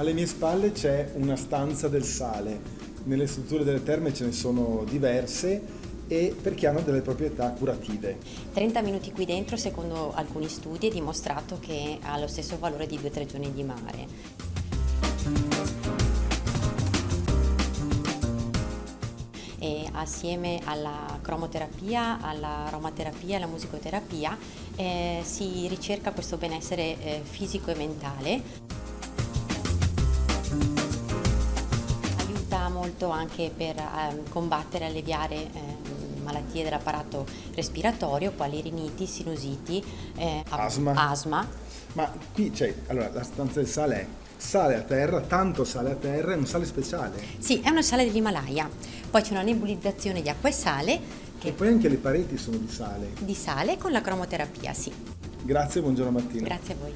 Alle mie spalle c'è una stanza del sale. Nelle strutture delle terme ce ne sono diverse e perché hanno delle proprietà curative. 30 minuti qui dentro, secondo alcuni studi, è dimostrato che ha lo stesso valore di 2-3 giorni di mare. E assieme alla cromoterapia, all'aromaterapia e alla musicoterapia eh, si ricerca questo benessere eh, fisico e mentale. Molto anche per eh, combattere e alleviare eh, malattie dell'apparato respiratorio, quali riniti, sinusiti, eh, asma. asma. Ma qui c'è, allora, la stanza del sale è sale a terra, tanto sale a terra, è un sale speciale. Sì, è una sale dell'Himalaya. Poi c'è una nebulizzazione di acqua e sale. Che e poi anche le pareti sono di sale. Di sale con la cromoterapia, sì. Grazie, buongiorno Martina. Grazie a voi.